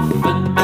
Vẫn